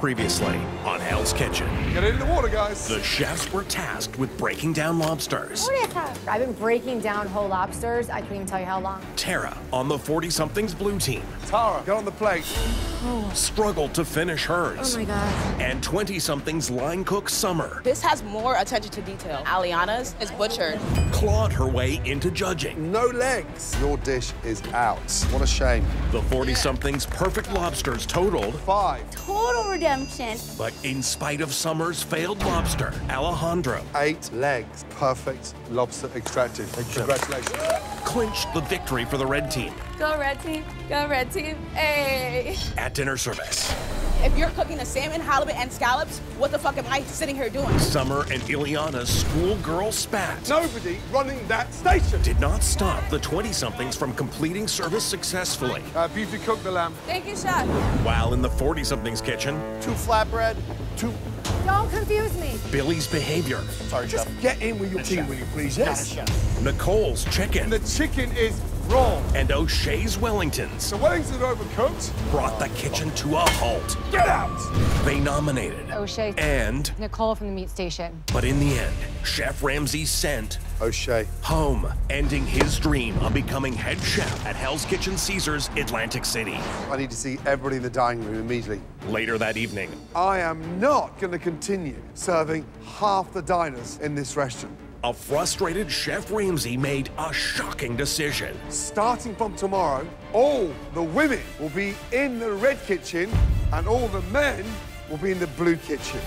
Previously on Hell's Kitchen, Get into the water, guys. the chefs were tasked with breaking down lobsters. I've been breaking down whole lobsters. I couldn't even tell you how long. Tara on the 40 somethings blue team Tara, get on the plate. Oh. struggled to finish hers. Oh my god. And 20 somethings line cook Summer This has more attention to detail. Aliana's is butchered. clawed her way into judging. No legs. Your dish is out. What a shame. The 40 somethings perfect lobsters totaled, Five, Total redemption. But in spite of Summer's failed lobster, Alejandro eight legs. Perfect lobster extracted. Congratulations. clinched the victory for the red team Go red team. Go red team. Hey. at dinner service. If you're cooking the salmon, halibut, and scallops, what the fuck am I sitting here doing? Summer and Ileana's schoolgirl spat. Nobody running that station. did not stop the 20 somethings from completing service successfully. Uh, beauty cooked the lamb. Thank you, chef. While in the 40 somethings kitchen, Two flatbread, two. Don't confuse me. Billy's behavior, Sorry, chef. Get in with your team, will you please? Yes. Nicole's chicken, The chicken is raw. and O'Shea's Wellingtons The Wellington overcooked. brought the kitchen to a halt. Get out. They nominated O'Shea. and, Nicole from the meat station. but in the end, Chef Ramsay sent O'Shea. home, ending his dream of becoming head chef at Hell's Kitchen Caesars, Atlantic City. I need to see everybody in the dining room immediately. Later that evening, I am not going to continue serving half the diners in this restaurant. A frustrated Chef Ramsay made a shocking decision. Starting from tomorrow, all the women will be in the red kitchen and all the men will be in the blue kitchen.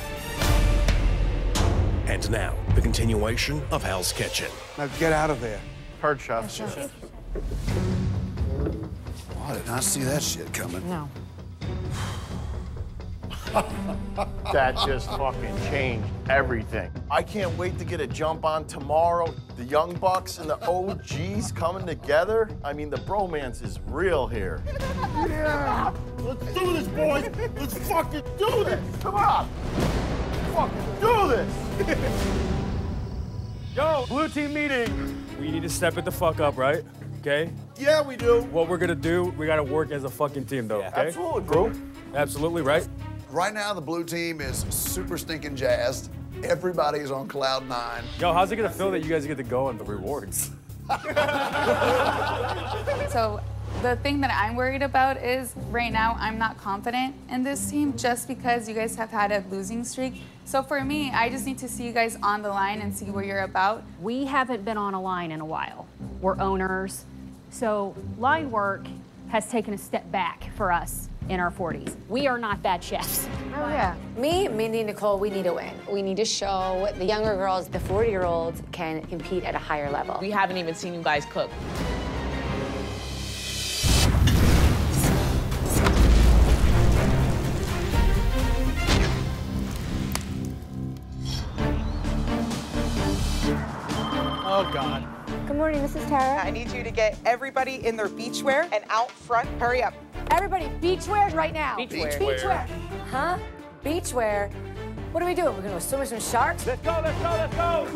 And now, the continuation of Hell's Kitchen. Now get out of there. Heard, chef. I did not see that shit coming. No. That just fucking changed everything. I can't wait to get a jump on tomorrow. The Young Bucks and the OGs coming together. I mean, the bromance is real here. Yeah! Let's do this, boys! Let's fucking do this! Come on! Fucking do this! Yo, blue team meeting. We need to step it the fuck up, right? Okay? Yeah, we do. What we're gonna do, we gotta work as a fucking team, though, okay? Absolutely, bro. Absolutely, right? Right now, the blue team is super stinking jazzed. Everybody's on cloud nine. Yo, how's it gonna feel that you guys get to go on the rewards? So the thing that I'm worried about is right now I'm not confident in this team just because you guys have had a losing streak. So for me, I just need to see you guys on the line and see what you're about. We haven't been on a line in a while. We're owners. So line work has taken a step back for us in our 40s. We are not bad chefs. Oh yeah. Me, Mindy, Nicole, we need to win. We need to show the younger girls, the 40-year-olds can compete at a higher level. We haven't even seen you guys cook. Morning, Tara. I need you to get everybody in their beachwear and out front. Hurry up. Everybody, beachwear right now. Beachwear. Beachwear. Huh? Beachwear. What are we doing? We're gonna go swim with some sharks? Let's go, let's go, let's go!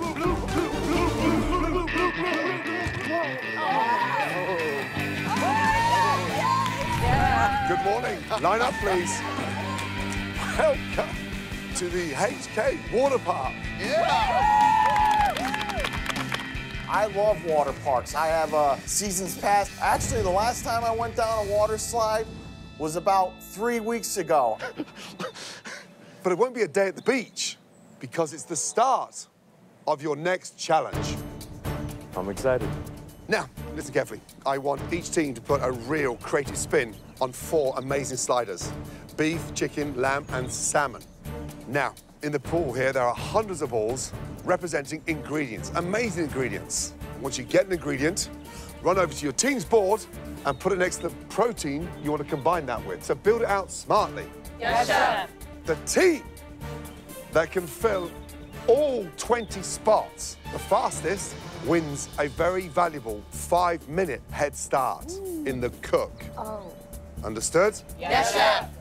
Good morning. Line up, please. Welcome to the HK Water Park. I love water parks. I have a seasons pass. Actually, the last time I went down a water slide was about three weeks ago. But it won't be a day at the beach because it's the start of your next challenge. I'm excited. Now, listen carefully. I want each team to put a real creative spin on four amazing sliders beef, chicken, lamb, and salmon. Now, in the pool here, there are hundreds of balls representing ingredients, amazing ingredients. Once you get an ingredient, run over to your team's board and put it next to the protein you want to combine that with. So build it out smartly. Yes, chef. The team that can fill all 20 spots, the fastest, wins a very valuable five-minute head start in the cook. Oh. Understood? Yes, chef.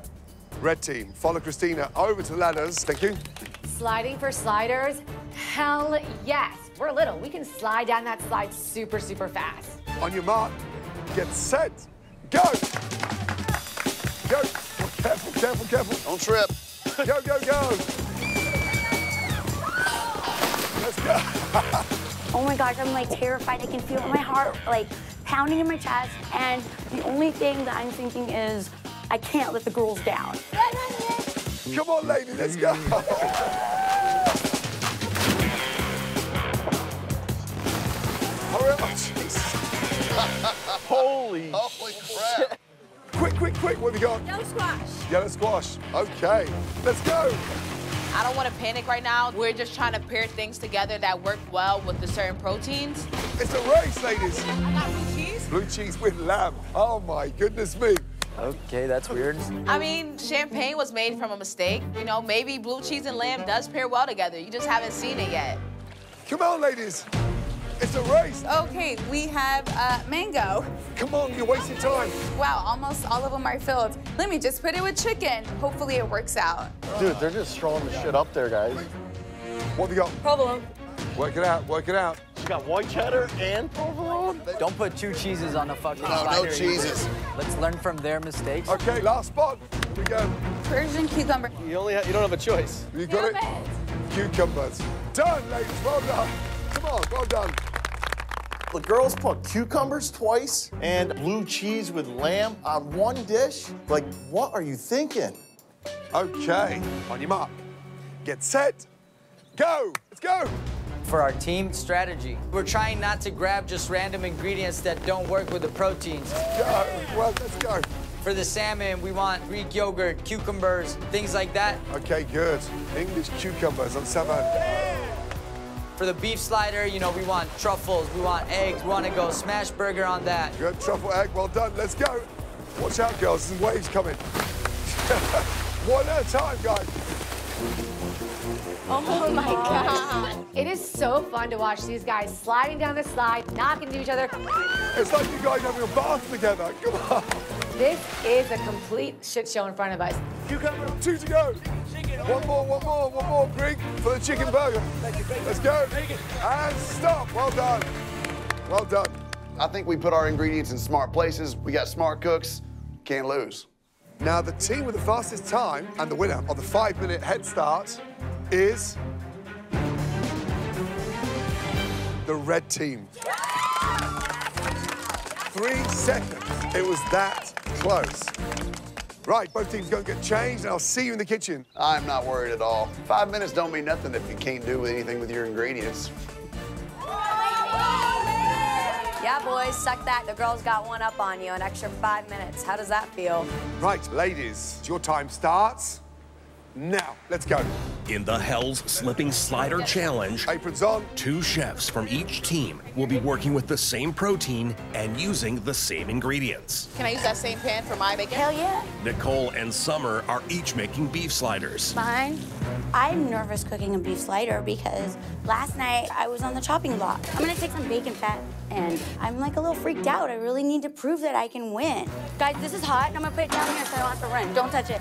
Red team, follow Christina over to the ladders. Thank you. Sliding for sliders? Hell yes. We're little. We can slide down that slide super, super fast. On your mark, get set, go. Go. Oh, careful, careful, careful. Don't trip. Go, go, go. Let's go. Oh my gosh, I'm like terrified. I can feel my heart like pounding in my chest. And the only thing that I'm thinking is I can't let the girls down. Come on, lady, let's go. Hurry up, jeez. Holy. Holy crap. Quick, quick, quick, what have you got? Yellow squash. Yellow squash. Okay, let's go. I don't want to panic right now. We're just trying to pair things together that work well with the certain proteins. It's a race, ladies. I got blue cheese. Blue cheese with lamb. Oh my goodness me. Okay, that's weird. I mean, champagne was made from a mistake. You know, maybe blue cheese and lamb does pair well together. You just haven't seen it yet. Come on, ladies. It's a race. Okay, we have uh, mango. Come on, you're wasting time. Wow, almost all of them are filled. Let me just put it with chicken. Hopefully it works out. Dude, they're just throwing the shit up there, guys. What have you got? Provolone. Work it out, work it out. You got white cheddar and provolone? Don't put two cheeses on a fucking No, no slider. cheeses. Let's learn from their mistakes. Okay, last spot. Here we go. Persian cucumber. You only ha- you don't have a choice. You got it? Cucumbers. Done, ladies, well done. Come on, well done. The girls put cucumbers twice and blue cheese with lamb on one dish. Like, what are you thinking? Okay, on your mark. Get set, go. Go. For our team strategy, we're trying not to grab just random ingredients that don't work with the proteins. Go. Well, let's go. For the salmon, we want Greek yogurt, cucumbers, things like that. Okay, good. English cucumbers on salmon. For the beef slider, you know, we want truffles, we want eggs, we want to go smash burger on that. Good truffle egg, well done. Let's go. Watch out, girls. There's waves coming. One at a time, guys. Oh my God. It is so fun to watch these guys sliding down the slide, knocking into each other. It's like you guys having a bath together. Come on. This is a complete shit show in front of us. Cucumber, two to go. One more, one more, one more, Greg, for the chicken burger. Let's go. And stop. Well done. Well done. I think we put our ingredients in smart places. We got smart cooks. Can't lose. Now, the team with the fastest time and the winner of the five minute head start is the red team. Three seconds. It was that close. Right, both teams go and get changed, and I'll see you in the kitchen. I'm not worried at all. Five minutes don't mean nothing if you can't do anything with your ingredients. Yeah, boys, suck that. The girls got one up on you, an extra five minutes. How does that feel? Right, ladies, your time starts now. Let's go. In the Hell's Slipping Slider Challenge, aprons on. Two chefs from each team will be working with the same protein and using the same ingredients. Can I use that same pan for my bacon? Hell yeah. Nicole and Summer are each making beef sliders. Fine. I'm nervous cooking a beef slider because last night I was on the chopping block. I'm gonna take some bacon fat and I'm like a little freaked out. I really need to prove that I can win. Guys, this is hot and I'm gonna put it down here so I don't have to run. Don't touch it.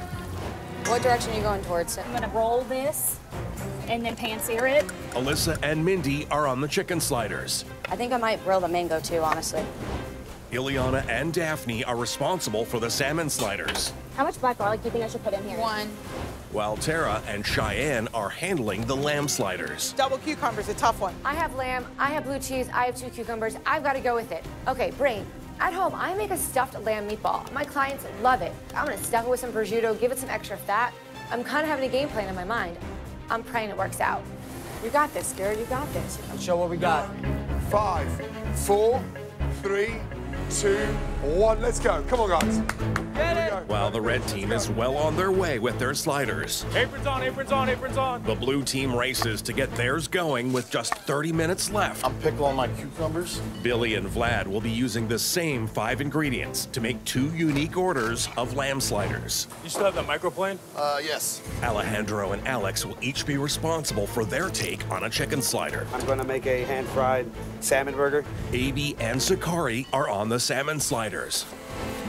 What direction are you going towards? I'm gonna roll this and then pan sear it. Alyssa and Mindy are on the chicken sliders. I think I might grill the mango too, honestly. Ileana and Daphne are responsible for the salmon sliders, How much black garlic do you think I should put in here? One. while Tara and Cheyenne are handling the lamb sliders. Double cucumbers, a tough one. I have lamb, I have blue cheese, I have two cucumbers. I've got to go with it. Okay, brain. At home, I make a stuffed lamb meatball. My clients love it. I'm gonna stuff it with some prosciutto, give it some extra fat. I'm kind of having a game plan in my mind. I'm praying it works out. You got this, Garrett. You got this. Show what we got. Five, four, three, two, one. Let's go. Come on, guys. While the red team is well on their way with their sliders. Aprons on, aprons on, aprons on. The blue team races to get theirs going with just 30 minutes left. I'm pickling my cucumbers. Billy and Vlad will be using the same five ingredients to make two unique orders of lamb sliders. You still have that microplane? Uh, yes. Alejandro and Alex will each be responsible for their take on a chicken slider. I'm going to make a hand-fried salmon burger. AB and Sakari are on the salmon sliders.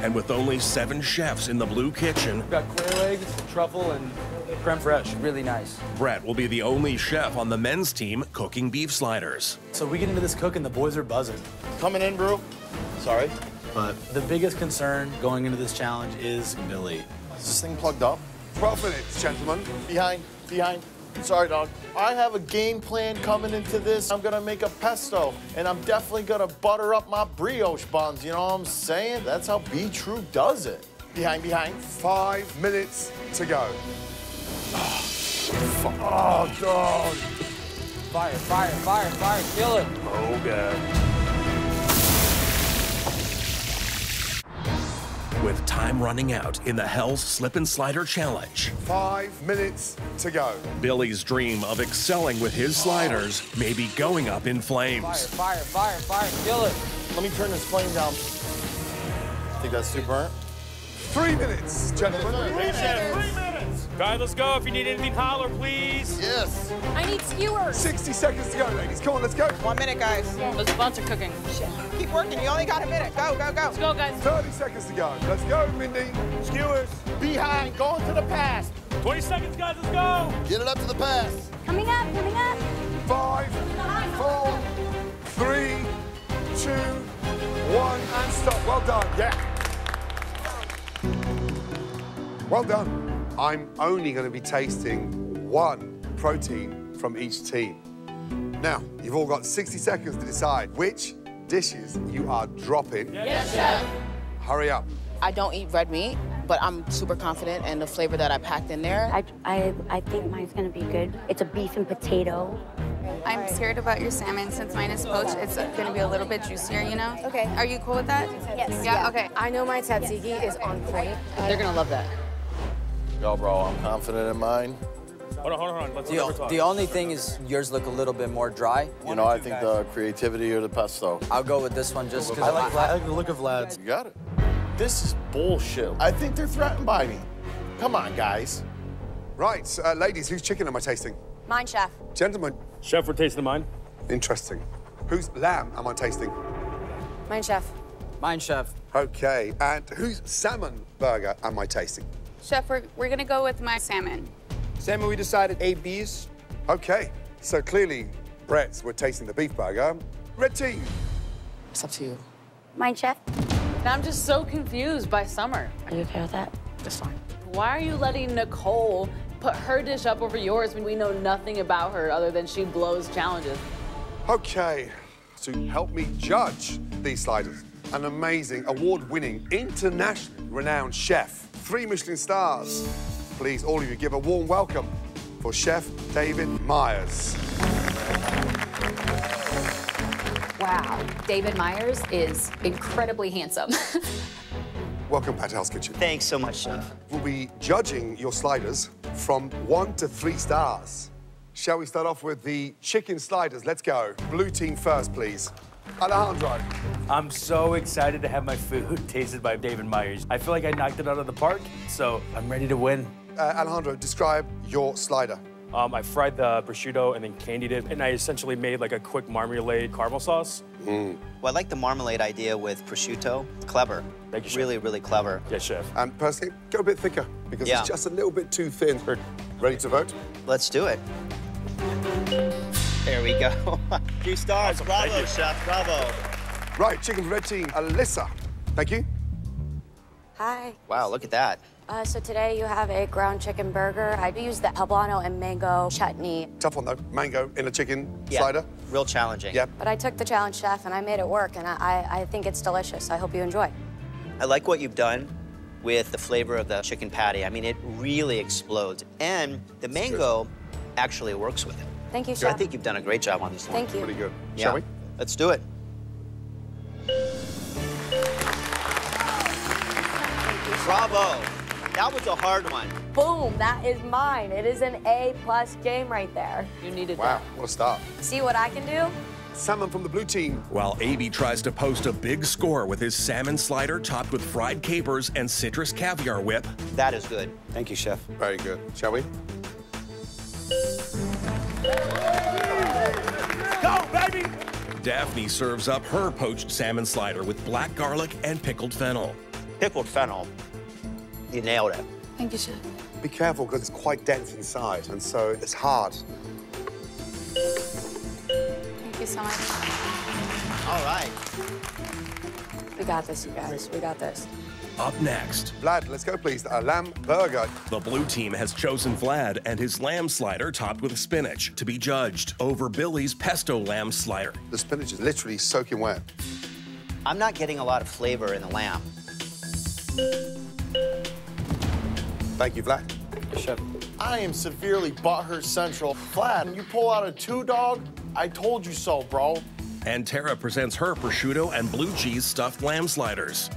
And with only seven chefs in the blue kitchen, We've got quail eggs, truffle, and creme fraiche. Really nice. Brett will be the only chef on the men's team cooking beef sliders. So we get into this cooking, the boys are buzzing. Coming in, bro. Sorry. But the biggest concern going into this challenge is Billy. Is this thing plugged up? 12 minutes, gentlemen. Behind, behind. Sorry, dog. I have a game plan coming into this. I'm gonna make a pesto, and I'm definitely gonna butter up my brioche buns. You know what I'm saying? That's how Be True does it. Behind, behind. Five minutes to go. Ah, oh, dog. Fire, fire, fire, fire, kill it. Oh, God. With time running out in the Hell's Slip and Slider Challenge, Five minutes to go. Billy's dream of excelling with his sliders may be going up in flames. fire, fire, fire, kill it. Let me turn this flame down. Think that's too burnt? Three minutes, gentlemen. Hey, Chef. Three minutes. Guys, let's go. If you need anything, holler, please. Yes. I need skewers. 60 seconds to go, ladies. Come on, let's go. One minute, guys. Those buns are cooking. Keep working. You only got a minute. Go, go, go. Let's go, guys. 30 seconds to go. Let's go, Mindy. Skewers. Behind, going to the pass. 20 seconds, guys. Let's go. Get it up to the pass. Coming up, coming up. Five, four, three, two, one, and stop. Well done. Yeah. Well done. I'm only going to be tasting one protein from each team. Now, you've all got 60 seconds to decide which dishes you are dropping. Yes, chef. Hurry up. I don't eat red meat, but I'm super confident in the flavor that I packed in there. I, I, I think mine's gonna be good. It's a beef and potato. I'm scared about your salmon since mine is poached. It's gonna be a little bit juicier, you know? Okay. Are you cool with that? Yes. Yeah, okay. I know my tzatziki is on point. They're gonna love that. Yo, bro, I'm confident in mine. Hold on, hold on, hold on. Let's The, never talk. the only thing is yours look a little bit more dry. You know, I think the creativity of the pesto. I'll go with this one just because I like, I like the look of Vlad's. You got it. This is bullshit. I think they're threatened by me. Come on, guys. Right, uh, ladies, whose chicken am I tasting? Mine, chef. Gentlemen, Chef, we're tasting mine. interesting. Whose lamb am I tasting? Mine, chef. Mine, chef. Okay, and whose salmon burger am I tasting? Chef, we're, we're gonna go with my salmon. Salmon, we decided A, B's. Okay, so clearly, Brett's, we're tasting the beef burger. Red team, It's up to you. Mine, chef. I'm just so confused by Summer. Are you okay with that? That's fine. Why are you letting Nicole put her dish up over yours when we know nothing about her other than she blows challenges? Okay, to help me judge these sliders, an amazing, award-winning, internationally renowned chef, three Michelin stars. Please, all of you, give a warm welcome for Chef David Myers. Wow. David Myers is incredibly handsome. Welcome back to Hell's Kitchen. Thanks so much, Chef. We'll be judging your sliders from one to three stars. Shall we start off with the chicken sliders? Let's go. Blue team first, please. Alejandro. I'm so excited to have my food tasted by David Myers. I feel like I knocked it out of the park, so I'm ready to win. Uh, Alejandro, describe your slider. Um, I fried the prosciutto and then candied it, and I essentially made like a quick marmalade caramel sauce. Well, I like the marmalade idea with prosciutto. Clever. Thank you, Chef. Really, really clever. Yes, chef. And personally, go a bit thicker because Yeah. it's just a little bit too thin. Ready to vote? Let's do it. There we go. Two stars. Bravo, Chef. Bravo. Right, chicken for red team. Alyssa. Thank you. Hi. Wow, look at that. Uh, so today you have a ground chicken burger. I used the poblano and mango chutney, Tough one though. Mango in a chicken Yeah. slider. Real challenging. Yep. but I took the challenge, chef, and I made it work, and I, I, I think it's delicious. I hope you enjoy. I like what you've done with the flavor of the chicken patty. I mean, it really explodes. And the mango actually works with it. Thank you, So I think you've done a great job on this one. Thank you. Pretty good. Yeah. Shall we? Let's do it. Bravo. That was a hard one. Boom, that is mine. It is an A plus game right there. You needed Wow, what a start. See what I can do? Salmon from the blue team. While AB tries to post a big score with his salmon slider topped with fried capers and citrus caviar whip, That is good. Thank you, chef. Very good. Shall we? Go, baby! Daphne serves up her poached salmon slider with black garlic and pickled fennel. Pickled fennel. You nailed it. Thank you, chef. Be careful because it's quite dense inside, and so it's hard. Thank you so much. All right. We got this, you guys. We got this. Up next, Vlad, let's go, please. A lamb burger. the blue team has chosen Vlad and his lamb slider topped with spinach to be judged over Billy's pesto lamb slider. The spinach is literally soaking wet. I'm not getting a lot of flavor in the lamb. Thank you, Vlad. Chef. I am severely butthurt central. Vlad, you pull out a two dog. I told you so, bro. And Tara presents her prosciutto and blue cheese stuffed lamb sliders.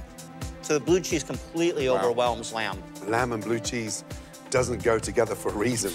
So the blue cheese completely overwhelms lamb. Lamb and blue cheese doesn't go together for a reason.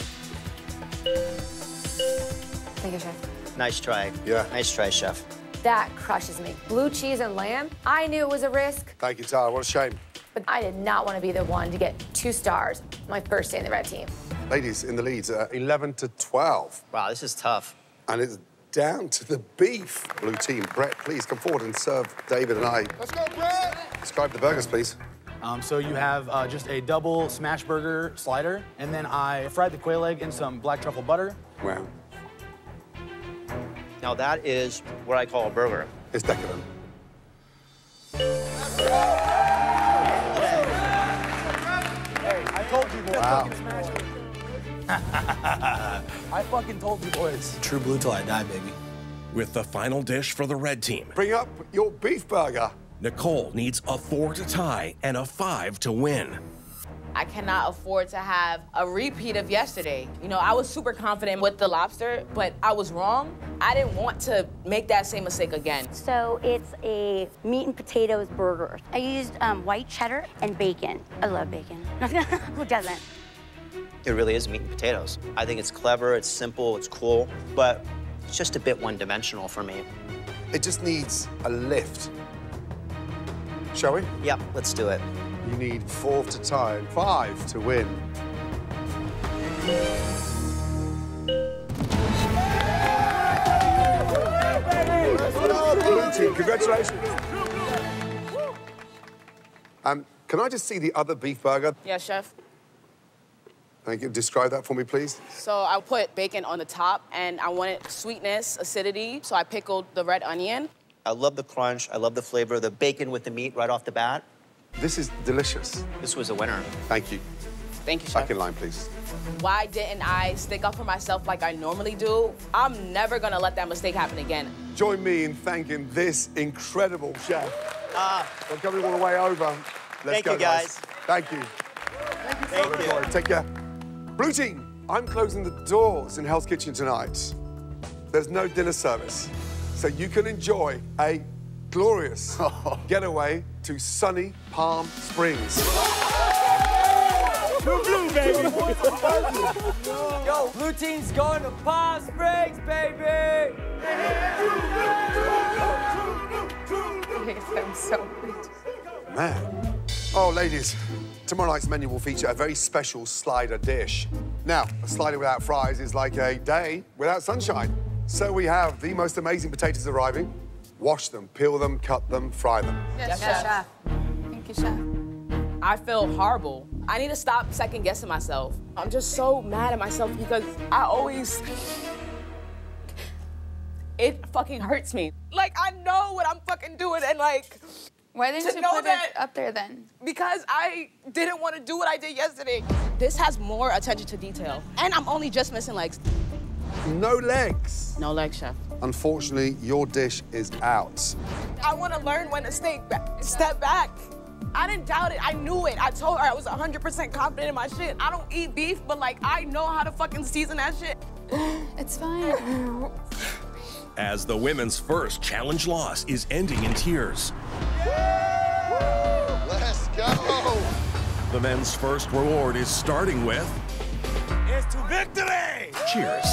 Thank you, Chef. Nice try. Yeah. Nice try, chef. That crushes me. Blue cheese and lamb, I knew it was a risk, Thank you, Tara. What a shame. but I did not want to be the one to get two stars my first day in the red team. Ladies in the leads, uh, 11 to 12. Wow, this is tough. And it's down to the beef. Blue team, Brett, please come forward and serve David and I. Let's go, Brett! Describe the burgers, please. Um, so you have uh, just a double smash burger slider, and then I fried the quail egg in some black truffle butter. Wow. Now that is what I call a burger. It's decadent. Hey, I told you. Wow. I fucking told you boys. True blue till I die, baby. With the final dish for the red team, Bring up your beef burger. Nicole needs a four to tie and a five to win. I cannot afford to have a repeat of yesterday. You know, I was super confident with the lobster, but I was wrong. I didn't want to make that same mistake again. So it's a meat and potatoes burger. I used um, white cheddar and bacon. I love bacon. Who doesn't? It really is meat and potatoes. I think it's clever, it's simple, it's cool, but it's just a bit one-dimensional for me. It just needs a lift. Shall we? Yep, let's do it. You need four to tie and five to win. Blue team, congratulations. Um, can I just see the other beef burger? Yeah, chef. Thank you. Describe that for me, please. So I put bacon on the top, and I wanted sweetness, acidity, so I pickled the red onion. I love the crunch, I love the flavor of the bacon with the meat right off the bat. This is delicious. This was a winner. Thank you. Thank you, Back chef. in line, please. Why didn't I stick up for myself like I normally do? I'm never gonna let that mistake happen again. Join me in thanking this incredible chef. Ah, We're coming all the way over. Let's Thank go, you, guys. Thank you. Thank you. Sorry, Take care. Blue team, I'm closing the doors in Hell's Kitchen tonight. There's no dinner service, so you can enjoy a glorious getaway to sunny Palm Springs. blue, baby. Yo, blue team's going to Palm Springs, baby. I'm so Man. Oh, ladies, tomorrow night's menu will feature a very special slider dish. Now, a slider without fries is like a day without sunshine. So we have the most amazing potatoes arriving. Wash them, peel them, cut them, fry them. Yes, chef. Thank you, chef. I feel horrible. I need to stop second guessing myself. I'm just so mad at myself because I always. It fucking hurts me. Like, I know what I'm fucking doing, and like. Why didn't you know put that, it up there then? Because I didn't want to do what I did yesterday. This has more attention to detail. And I'm only just missing legs. No legs. No legs, chef. Unfortunately, your dish is out. I want to learn when to stay back, step back. I didn't doubt it. I knew it. I told her I was 100% confident in my shit. I don't eat beef, but like I know how to fucking season that shit. It's fine. As the women's first challenge loss is ending in tears. The men's first reward is starting with It's to victory. cheers.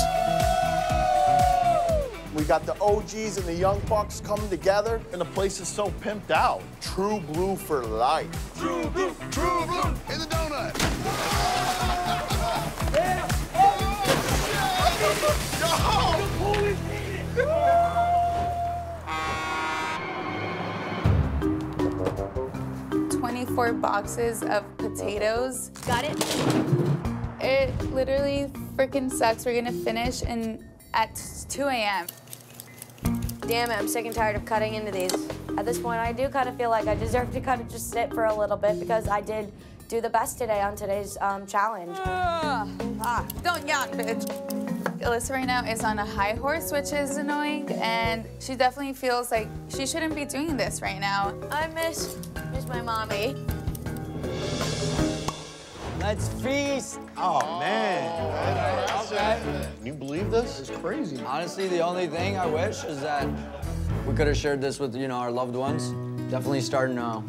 We got the OGs and the Young Bucks coming together, and the place is so pimped out. True blue for life. True blue, true blue in the donut. Twenty-four boxes of potatoes. Got it? It literally freaking sucks. We're gonna finish in at 2 a.m. Damn it, I'm sick and tired of cutting into these. At this point, I do kind of feel like I deserve to kind of just sit for a little bit because I did do the best today on today's um, challenge. Ah, don't yawn, bitch. Alyssa right now is on a high horse, which is annoying, and she definitely feels like she shouldn't be doing this right now. I miss my mommy. Let's feast. Oh, man. Can you believe this? It's crazy. Honestly, the only thing I wish is that we could have shared this with, you know, our loved ones. Definitely starting to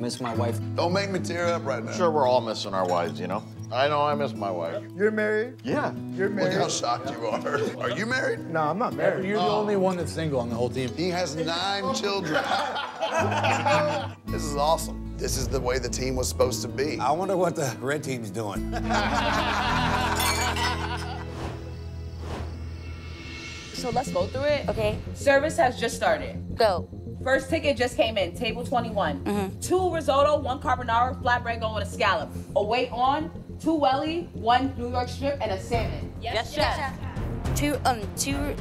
miss my wife. Don't make me tear up right now. I'm sure we're all missing our wives, you know? I know I miss my wife. You're married? Yeah. You're married. Look how shocked you are. Are you married? No, I'm not married. You're the oh. only one that's single on the whole team. He has nine children. this is awesome. This is the way the team was supposed to be. I wonder what the red team's doing. So let's go through it. Okay. Service has just started. Go. First ticket just came in, table 21. Mm-hmm. Two risotto, one carbonara, flatbread going with a scallop. A wait on, two welly, one New York strip, and a salmon. Yes, chef. Two, um, two.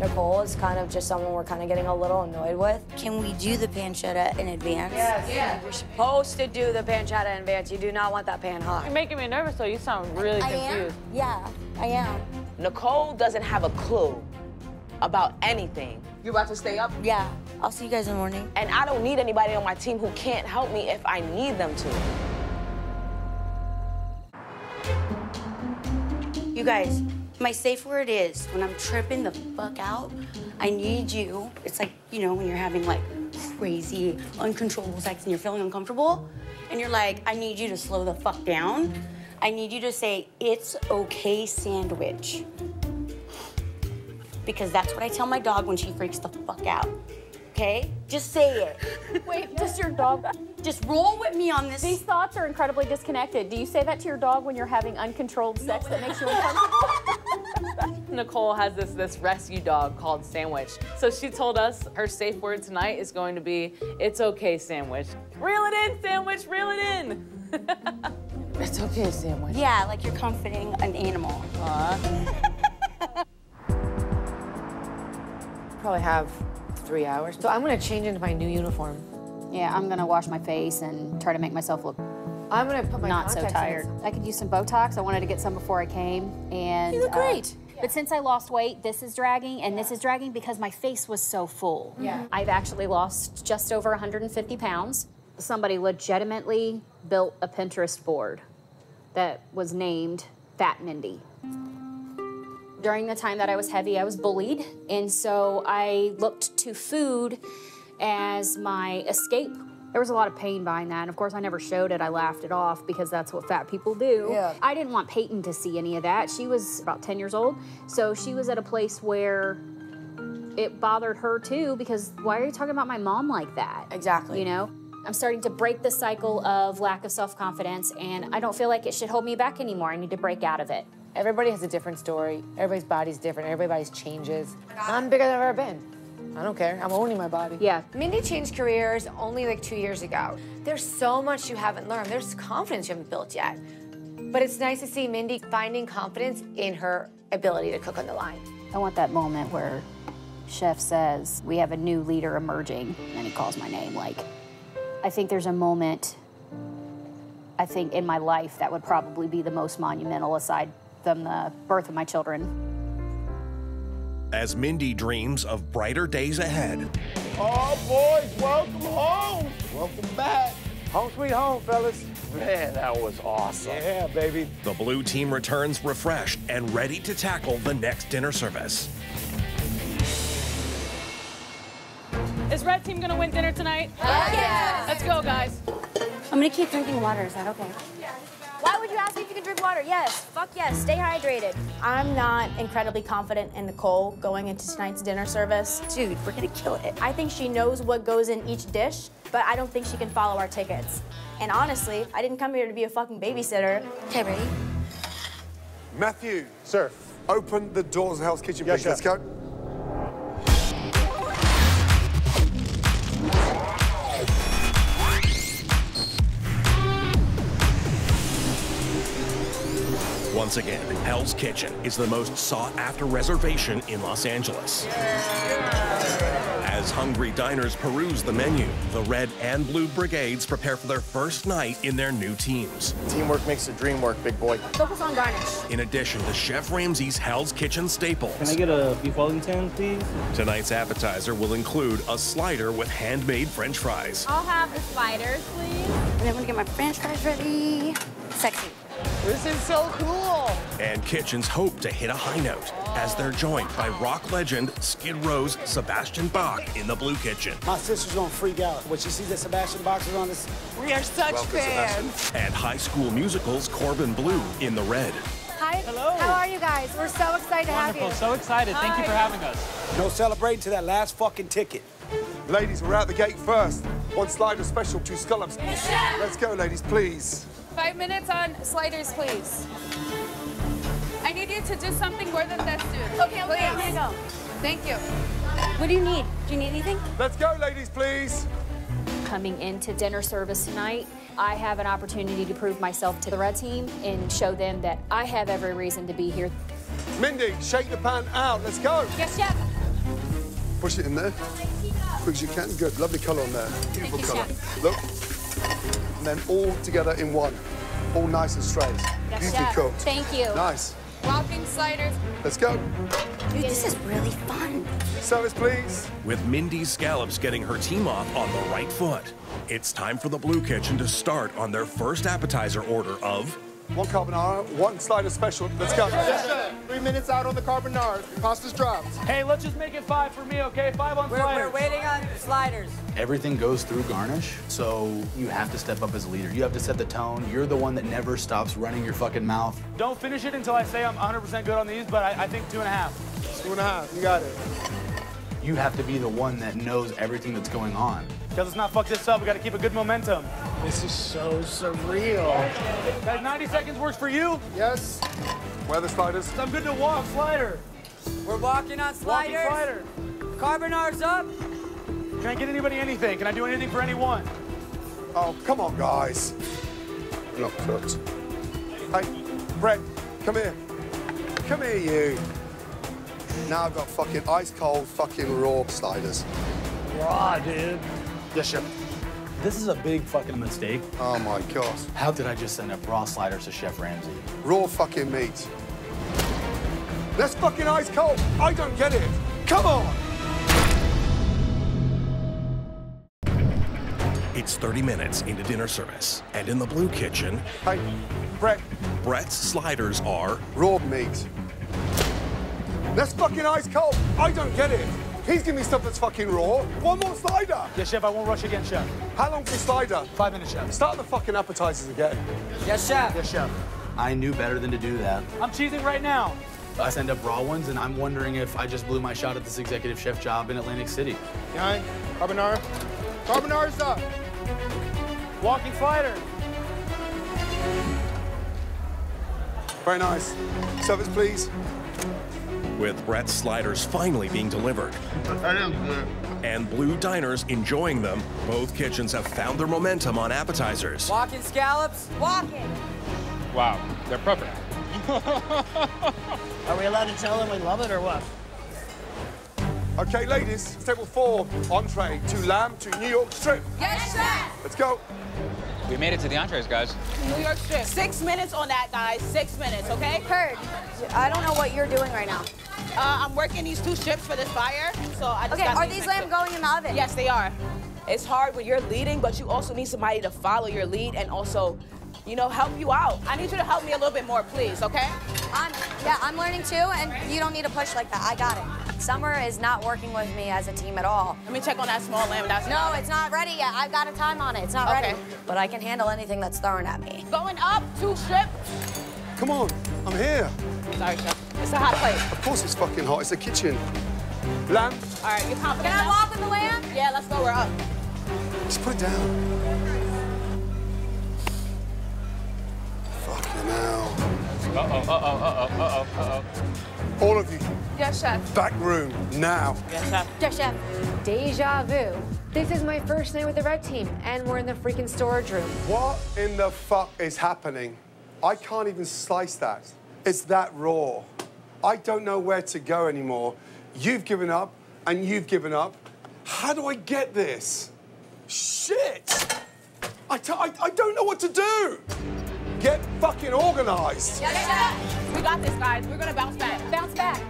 Nicole is kind of just someone we're kind of getting a little annoyed with. Can we do the pancetta in advance? Yes. Yeah. You're supposed to do the pancetta in advance. You do not want that pan hot. You're making me nervous, though. You sound really I am? Yeah, I am. Nicole doesn't have a clue about anything. You about to stay up? Yeah. I'll see you guys in the morning. And I don't need anybody on my team who can't help me if I need them to. You guys, my safe word is when I'm tripping the fuck out, I need you. It's like, you know, when you're having like crazy, uncontrollable sex and you're feeling uncomfortable, and you're like, I need you to slow the fuck down. I need you to say, it's okay, sandwich. Because that's what I tell my dog when she freaks the fuck out. Okay? Just say it. Wait, does your dog? Just roll with me on this. These thoughts are incredibly disconnected. Do you say that to your dog when you're having uncontrolled sex that makes you uncomfortable? Nicole has this this rescue dog called Sandwich. So she told us her safe word tonight is going to be "It's okay, Sandwich." Reel it in, Sandwich. Reel it in. it's okay, Sandwich. Yeah, like you're comforting an animal. Probably have three hours. So I'm gonna change into my new uniform. Yeah, I'm gonna wash my face and try to make myself look I'm gonna put my not so tired. I could use some Botox. I wanted to get some before I came, and You look uh, great. But since I lost weight, this is dragging, and this is dragging because my face was so full. Yeah. I've actually lost just over 150 pounds. Somebody legitimately built a Pinterest board that was named Fat Mindy. During the time that I was heavy, I was bullied, and so I looked to food as my escape. There was a lot of pain behind that, and of course, I never showed it. I laughed it off because that's what fat people do. Yeah. I didn't want Peyton to see any of that. She was about 10 years old, so she was at a place where it bothered her too because why are you talking about my mom like that? Exactly. You know? I'm starting to break the cycle of lack of self confidence, and I don't feel like it should hold me back anymore. I need to break out of it. Everybody has a different story. Everybody's body's different. Everybody's changes. I'm bigger than I've ever been. I don't care. I'm owning my body. Yeah. Mindy changed careers only like two years ago. There's so much you haven't learned. There's confidence you haven't built yet. But it's nice to see Mindy finding confidence in her ability to cook on the line. I want that moment where Chef says, We have a new leader emerging, and he calls my name. Like, I think there's a moment, I think, in my life that would probably be the most monumental aside from the birth of my children. As Mindy dreams of brighter days ahead, Oh, boys, welcome home. Welcome back. Home sweet home, fellas. Man, that was awesome. Yeah, baby. the blue team returns refreshed and ready to tackle the next dinner service. Is Red Team gonna win dinner tonight? Yes. Let's go, guys. I'm gonna keep drinking water. Is that okay? Why would you ask me if you can drink water? Yes. Fuck yes. Stay hydrated. I'm not incredibly confident in Nicole going into tonight's dinner service. Dude, we're gonna kill it. I think she knows what goes in each dish, but I don't think she can follow our tickets. And honestly, I didn't come here to be a fucking babysitter. Okay, ready? Matthew, Sir. open the doors of Hell's Kitchen, Yes, please. Let's go. Once again, Hell's Kitchen is the most sought after reservation in Los Angeles. As hungry diners peruse the menu, the red and blue brigades prepare for their first night in their new teams. Teamwork makes the dream work, big boy. Focus on garnish. In addition to Chef Ramsay's Hell's Kitchen staples. Can I get a beef Wellington, please? Tonight's appetizer will include a slider with handmade french fries. I'll have the sliders, please. And then I'm gonna get my french fries ready. Sexy. This is so cool. And kitchens hope to hit a high note as they're joined by rock legend Skid Row's Sebastian Bach in the Blue Kitchen. My sister's gonna freak out when she sees that Sebastian Bach is on this. We are such Welcome, fans. And high school musicals Corbin Bleu in the red. Hi. Hello. How are you guys? We're so excited to have you. So excited. Thank you for having us. No celebrating to that last fucking ticket. Ladies, we're out the gate first. One slider special, two scallops. Let's go, ladies, please. Five minutes on sliders, please. I need you to do something more than this, dude. Okay, okay, I'm gonna go. Thank you. What do you need? Do you need anything? Let's go, ladies, please. Coming into dinner service tonight, I have an opportunity to prove myself to the red team and show them that I have every reason to be here. Mindy, shake the pan out. Let's go. Yes, chef. Push it in there. Quick as you can. Good. Lovely colour on there. Beautiful you, colour. chef. Look. And then all together in one. All nice and straight. Yes, Beautifully chef. cooked. Thank you. Nice. Walking sliders. Let's go. Dude, this is really fun. Service, please. With Mindy Scallops getting her team off on the right foot, it's time for the Blue Kitchen to start on their first appetizer order of One carbonara, one slider special. Let's go. Three minutes out on the carbonara. Pasta's dropped. Hey, let's just make it five for me, okay? Five on sliders. Waiting on sliders. Everything goes through garnish, so you have to step up as a leader. You have to set the tone. You're the one that never stops running your fucking mouth. Don't finish it until I say I'm 100% good on these, but I, I think two and a half. Two and a half. You got it. You have to be the one that knows everything that's going on. Because let's not fuck this up. We got to keep a good momentum. This is so surreal. That 90 seconds works for you? Yes. Where the sliders? I'm good to walk, slider. We're walking on sliders. Walking slider. Carbonara's up. Can I get anybody anything? Can I do anything for anyone? Oh, come on, guys. Not cooked. Hey, Brett, come here. Come here, you. Now I've got fucking ice cold fucking raw sliders. Raw, dude. Yes, chef. This is a big fucking mistake. Oh my god. How did I just send up raw sliders to Chef Ramsay? Raw fucking meat. That's fucking ice cold. I don't get it. Come on. It's 30 minutes into dinner service, and in the Blue Kitchen, Hey, Brett, Brett's sliders are raw meat. That's fucking ice cold. I don't get it. He's giving me stuff that's fucking raw. One more slider. Yes, chef, I won't rush again, chef. How long's the slider? Five minutes, chef. Start the fucking appetizers again. Yes, chef. Yes, chef. I knew better than to do that. I'm cheesing right now. I send up raw ones, and I'm wondering if I just blew my shot at this executive chef job in Atlantic City. Behind. Carbonara. Carbonara's up. Walking slider. Very nice. Service, please. With Brett's sliders finally being delivered. That is good. And Blue Diners enjoying them. Both kitchens have found their momentum on appetizers. Walking scallops. Walking. Wow, they're perfect. Are we allowed to tell them we love it or what? Okay, ladies, table four, entree, two lamb, two New York strip. Yes, chef. Let's go. We made it to the entrees, guys. New York strip. Six minutes on that, guys. Six minutes, okay? Heard. I don't know what you're doing right now. Uh, I'm working these two strips for this fire, so I just Okay, got are these lamb going in the oven? Yes, they are. It's hard when you're leading, but you also need somebody to follow your lead and also, you know, help you out. I need you to help me a little bit more, please, okay? I'm, yeah, I'm learning too, and you don't need to push like that. I got it. Summer is not working with me as a team at all. Let me check on that small lamb. That's No, it's not ready yet. I've got a time on it. It's not Okay. ready. But I can handle anything that's thrown at me. Going up, two strip. Come on, I'm here. Sorry, chef. It's a hot plate. Of course it's fucking hot. It's a kitchen. Lamb, All right, you confident Can I walk with the lamb? Yeah, let's go. We're up. just put it down. Fucking hell. Uh-oh, uh-oh, uh-oh, uh-oh, uh-oh. All of you, Yes, chef. back room, now. Yes, chef. Yes, chef. Deja vu. This is my first night with the red team, and we're in the freaking storage room. What in the fuck is happening? I can't even slice that. It's that raw. I don't know where to go anymore. You've given up. and you've given up. How do I get this? Shit! I, t- I, I don't know what to do. Get fucking organized. We got this, guys. We're gonna bounce back. Bounce back.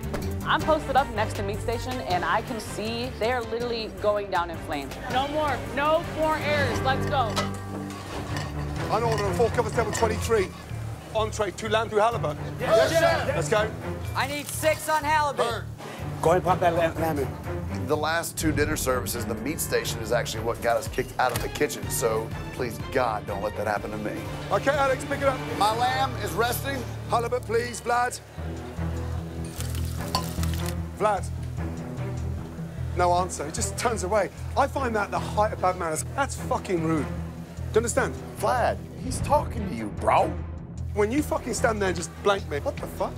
I'm posted up next to Meat Station, and I can see they are literally going down in flames. No more, no more errors. Let's go. On order of four covers table 23. Entree, to lamb, two halibut. Yes, chef. Let's go. I need six on halibut. Go ahead and pop that lamb, lamb in. The last two dinner services, the meat station is actually what got us kicked out of the kitchen. So please, God, don't let that happen to me. Okay, Alex, pick it up. My lamb is resting. Halibut, please, Vlad. Vlad. No answer. He just turns away. I find that the height of bad manners. That's fucking rude. Do you understand? Vlad, he's talking to you, bro. When you fucking stand there and just blank me, what the fuck?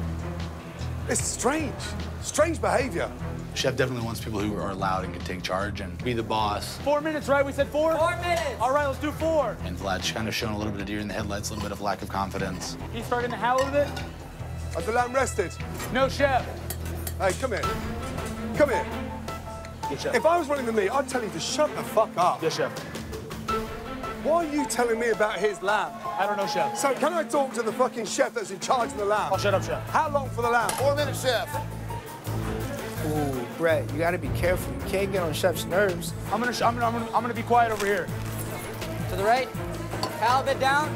It's strange. Strange behavior. Chef definitely wants people who are loud and can take charge and be the boss. Four minutes, right? We said four? Four minutes. All right, let's do four. And Vlad's kind of shown a little bit of deer in the headlights, a little bit of lack of confidence. He's starting to howl a bit. Are the lamb rested? No, chef. Hey, come here. Come here. Yes, chef. If I was running the meat, I'd tell you to shut the fuck up. Yes, chef. Why are you telling me about his lamb? I don't know, chef. So can I talk to the fucking chef that's in charge of the lamb? Oh, shut up, chef. How long for the lamb? Four minutes, chef. Ooh, Brett, you gotta be careful. You can't get on chef's nerves. I'm gonna, I'm gonna, I'm gonna, I'm gonna be quiet over here. To the right. Halibut down.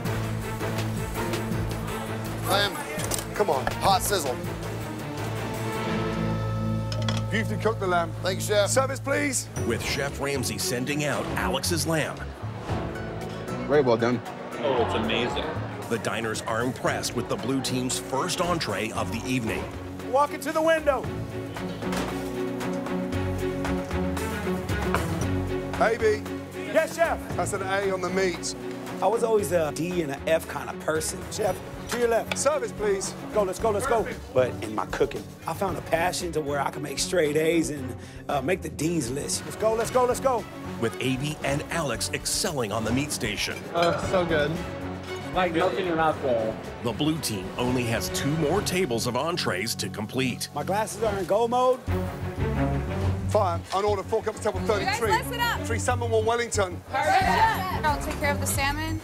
Lamb, Come on. hot sizzle. Beautifully cooked the lamb. Thank you, chef. Service, please. With Chef Ramsay sending out Alex's lamb. Very well done. Oh, it's amazing. The diners are impressed with the blue team's first entree of the evening. Walk it to the window. Baby, Yes, chef. that's an A on the meat. I was always a D and an F kind of person. Chef, to your left. Service, please. Go, let's go, let's go. But in my cooking, I found a passion to where I can make straight A's and uh, make the dean's list. Let's go, let's go, let's go. With AB and Alex excelling on the meat station. Oh, so good. Like melting your mouth there. The blue team only has two more tables of entrees to complete. My glasses are in go mode. Fire. On order, four cups table 33. guys listen up. Three salmon, one Wellington. I'll take care of the salmon.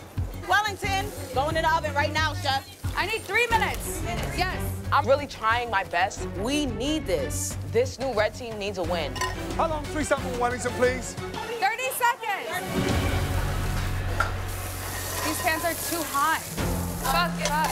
Wellington, going in the oven right now, chef. I need three minutes. Yes. I'm really trying my best. We need this. This new red team needs a win. How long? Three salmon, one Wellington, please. 30 seconds. These pans are too hot. Fuck it up.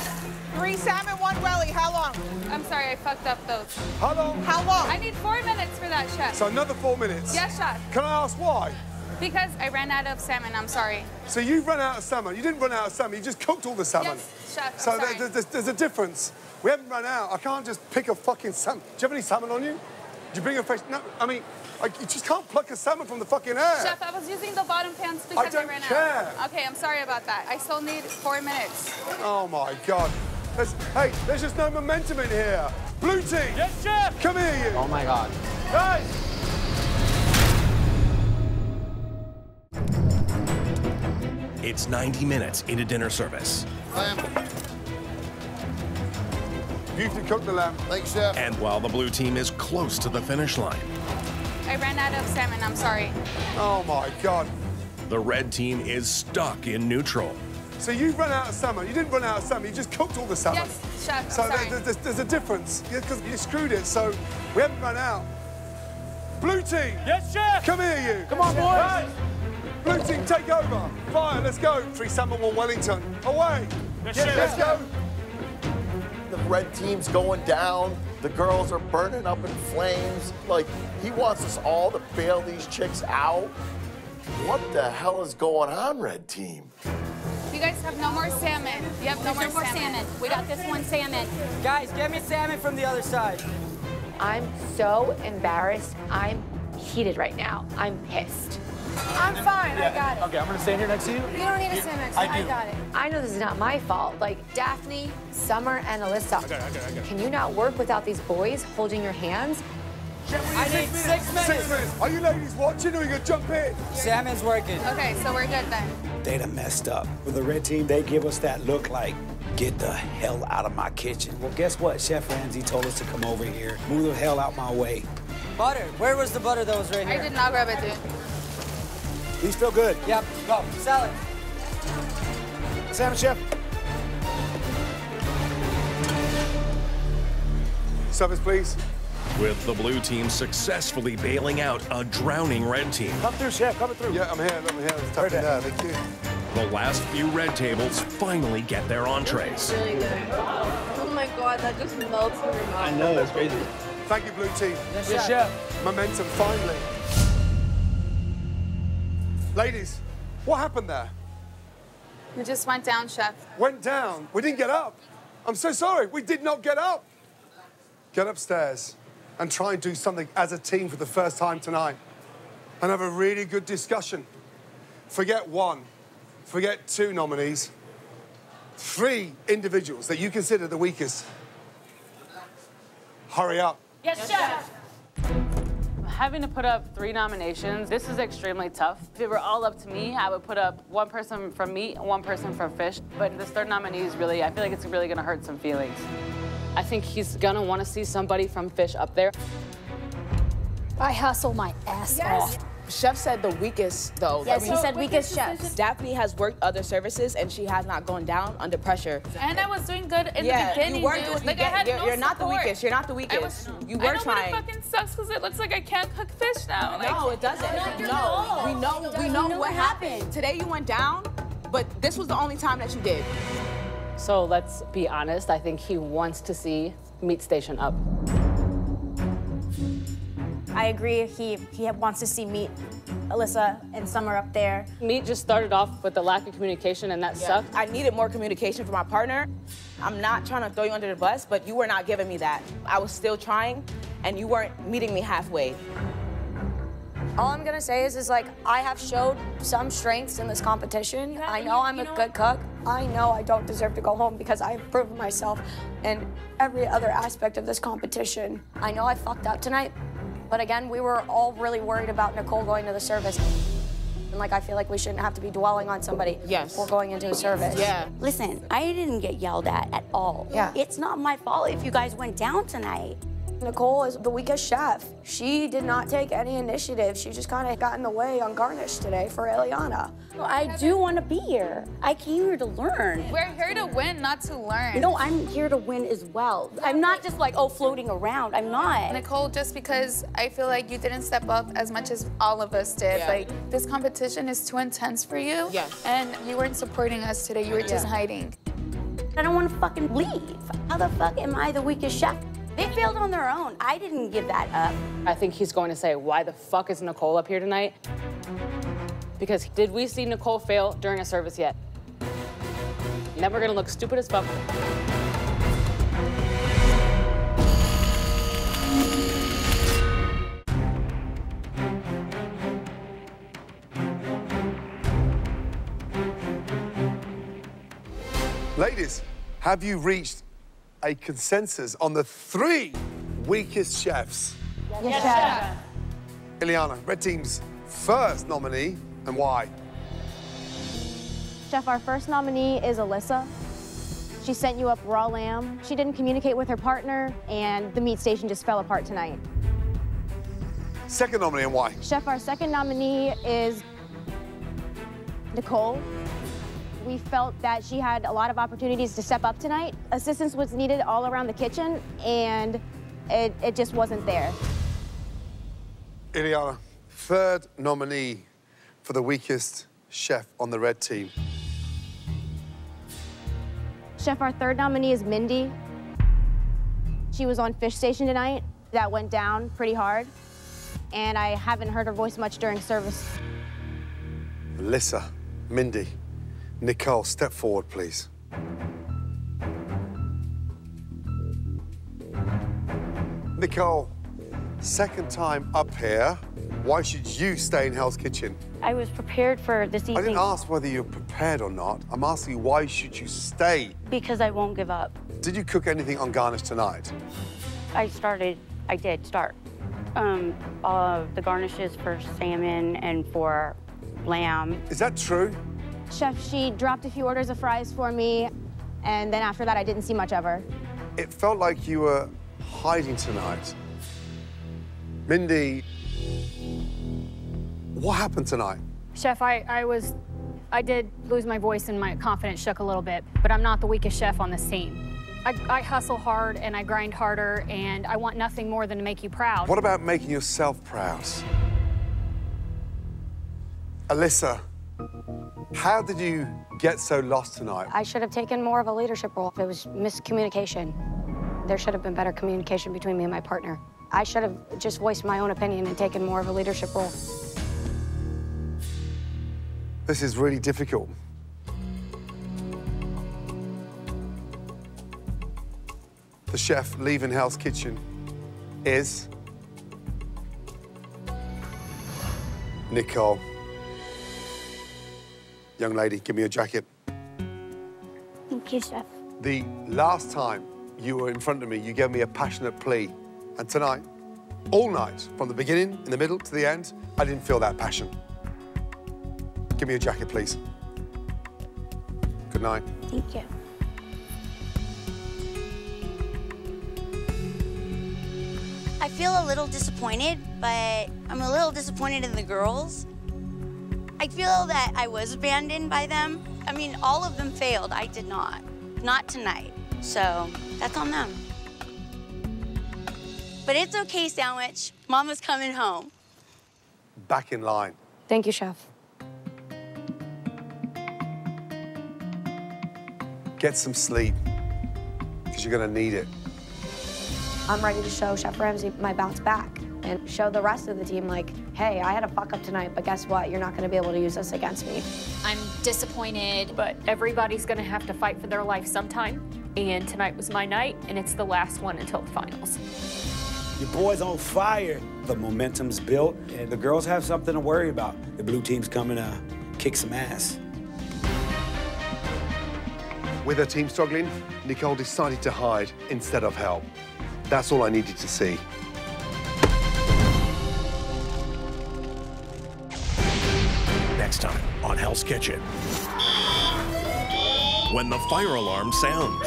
Three salmon, one welly. How long? I'm sorry, I fucked up those. How long? How long? I need four minutes for that, chef. So another four minutes. Yes, chef. Can I ask why? Because I ran out of salmon, I'm sorry. So you've run out of salmon. You didn't run out of salmon. You just cooked all the salmon. Yes, chef, I'm So sorry. there- there's, there's a difference. We haven't run out. I can't just pick a fucking salmon. Do you have any salmon on you? Do you bring a fresh? No, I mean, I, you just can't pluck a salmon from the fucking air. Chef, I was using the bottom pans because I, don't ran care. out. Okay, I'm sorry about that. I still need four minutes. Oh my God. There's, hey, there's just no momentum in here. Blue team. Yes, chef. Come here, you. Oh my God. Guys. It's 90 minutes into dinner service. Lamb. Beautifully cooked the lamb. Thank you, chef. And while the blue team is close to the finish line, I ran out of salmon, I'm sorry. Oh my God. the red team is stuck in neutral. So you've run out of salmon. You didn't run out of salmon. You just cooked all the salmon. Yes, chef, I'm So sorry. there- there's, there's a difference because you screwed it. So we haven't run out. Blue team. Yes, chef. Come here, you. Come on, boys. Blue team, take over. Fire, let's go. Three salmon, one Wellington. Away. Yes, Get let's go. The red team's going down. The girls are burning up in flames. Like, he wants us all to bail these chicks out. What the hell is going on, red team? You guys have no more salmon. You have no There's more, no more salmon. We got this one salmon. Guys, get me salmon from the other side. I'm so embarrassed. I'm heated right now. I'm pissed. I'm fine. I got it. Okay, I'm gonna stand here next to you. You don't need to stand next to me. I I, got it. I know this is not my fault. Like Daphne, Summer, and Alyssa. I got it, I got it, I got it. Can you not work without these boys holding your hands? I need six minutes. Six minutes. Are you ladies watching or are you gonna jump in? Sam is working. Okay, so we're good then. They done messed up. With the red team, they give us that look like, get the hell out of my kitchen. Well, guess what? Chef Ramsay told us to come over here, move the hell out my way. Butter. Where was the butter that was right here? I did not grab it, dude. These feel good. Yep. Go. Salad. Salmon chef. Service, please. With the blue team successfully bailing out a drowning red team. Come through, chef. Coming through. Yeah, I'm here. I'm here. It's tucked in there. Thank you. The last few red tables finally get their entrees. Really good. Oh my god, that just melts in your mouth. I know, that's crazy. Thank you, blue team. Yes, Yes, chef. chef. Momentum, finally. Ladies, what happened there? We just went down, chef. Went down. We didn't get up. I'm so sorry. We did not get up. Get upstairs and try and do something as a team for the first time tonight and have a really good discussion. Forget one, forget two nominees, three individuals that you consider the weakest. Hurry up. Yes, chef. Having to put up three nominations, this is extremely tough. If it were all up to me, I would put up one person from meat and one person from fish. But this third nominee is really, I feel like it's really gonna hurt some feelings. I think he's gonna wanna see somebody from fish up there. I hustle my ass off. Chef said the weakest, though. Yes, I he said weakest chefs. Daphne has worked other services and she has not gone down under pressure. And I was doing good in yeah, the beginning, you weren't dude. doing. You I had you're, no you're not the weakest. You're not the I weakest. was, you I were know, trying. But it fucking sucks because it looks like I can't cook fish now. Like, No, it doesn't. No, we know. We know what happened. Today you went down, but this was the only time that you did. So let's be honest, I think he wants to see Meat Station up. I agree. He he wants to see meet Alyssa and Summer up there. Meat just started off with the lack of communication, and that Yeah. sucked. I needed more communication from my partner. I'm not trying to throw you under the bus, but you were not giving me that. I was still trying, and you weren't meeting me halfway. All I'm gonna say is, is like I have showed some strengths in this competition. I know I'm a good cook. I know I don't deserve to go home because I have proven myself in every other aspect of this competition. I know I fucked up tonight, but again, we were all really worried about Nicole going to the service. And like I feel like we shouldn't have to be dwelling on somebody yes. before going into a service. Yeah. Listen, I didn't get yelled at at all. Yeah. It's not my fault if you guys went down tonight. Nicole is the weakest chef. She did not take any initiative. She just kind of got in the way on garnish today for Eliana. I do want to be here. I came here to learn. We're here to win, not to learn. No, I'm here to win as well. I'm not just like, oh, floating around. I'm not. Nicole, just because I feel like you didn't step up as much as all of us did. Yeah. Like, this competition is too intense for you. Yes. And you weren't supporting us today. You were just Yeah. hiding. I don't want to fucking leave. How the fuck am I the weakest chef? They failed on their own. I didn't give that up. I think he's going to say, why the fuck is Nicole up here tonight? Because did we see Nicole fail during a service yet? Never gonna look stupid as fuck. Ladies, have you reached a consensus on the three weakest chefs? Yes, chef. Ileana, red team's first nominee, and why? Chef, our first nominee is Alyssa. She sent you up raw lamb. She didn't communicate with her partner, and the meat station just fell apart tonight. Second nominee, and why? Chef, our second nominee is Nicole. We felt that she had a lot of opportunities to step up tonight. Assistance was needed all around the kitchen, and it, it just wasn't there. Ileana, third nominee for the weakest chef on the red team. Chef, our third nominee is Mindy. She was on Fish Station tonight. That went down pretty hard. And I haven't heard her voice much during service. Melissa, Mindy, Nicole, step forward, please. Nicole, second time up here. Why should you stay in Hell's Kitchen? I was prepared for this evening. I didn't ask whether you're prepared or not. I'm asking you why should you stay? because I won't give up. Did you cook anything on garnish tonight? I started, I did start. Um, all of the garnishes for salmon and for lamb. Is that true? Chef, she dropped a few orders of fries for me. And then after that, I didn't see much of her. It felt like you were hiding tonight. Mindy, what happened tonight? Chef, I, I was, I did lose my voice and my confidence shook a little bit, but I'm not the weakest chef on this team. I, I hustle hard and I grind harder, and I want nothing more than to make you proud. What about making yourself proud? Alyssa, how did you get so lost tonight? I should have taken more of a leadership role. It was miscommunication. There should have been better communication between me and my partner. I should have just voiced my own opinion and taken more of a leadership role. This is really difficult. The chef leaving Hell's Kitchen is Nicole. Young lady, give me your jacket. Thank you, Chef. The last time you were in front of me, you gave me a passionate plea. And tonight, all night, from the beginning, in the middle, to the end, I didn't feel that passion. Give me your jacket, please. Good night. Thank you. I feel a little disappointed, but I'm a little disappointed in the girls. I feel that I was abandoned by them. I mean, all of them failed. I did not. Not tonight. So that's on them. But it's okay, Sandwich. Mama's coming home. Back in line. Thank you, Chef. Get some sleep, because you're gonna need it. I'm ready to show Chef Ramsay my bounce back and show the rest of the team, like, hey, I had a fuck up tonight, but guess what? You're not going to be able to use this against me. I'm disappointed, but everybody's gonna have to fight for their life sometime. And tonight was my night, and it's the last one until the finals. Your boy's on fire. The momentum's built, and the girls have something to worry about. The blue team's coming to kick some ass. With her team struggling, Nicole decided to hide instead of help. That's all I needed to see. On Kitchen. When the fire alarm sounds,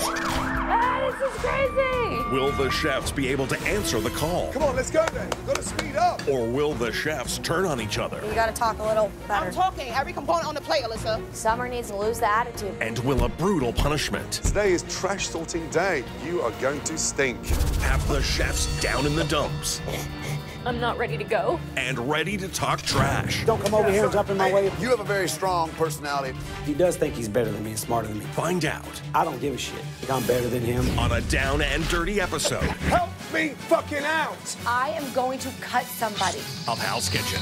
Ah, this is crazy. will the chefs be able to answer the call? Come on, let's go then. We Gotta speed up. Or will the chefs turn on each other? You got to talk a little better. I'm talking. Every component on the plate, Alyssa. Summer needs to lose the attitude. And will a brutal punishment Today is trash sorting day. You are going to stink. have the chefs down in the dumps I'm not ready to go. and ready to talk trash? Don't come over here and jump in my way. You have a very strong personality. He does think he's better than me and smarter than me. Find out I don't give a shit. Think I'm better than him. on a down and dirty episode Help me fucking out. I am going to cut somebody. of Hell's Kitchen.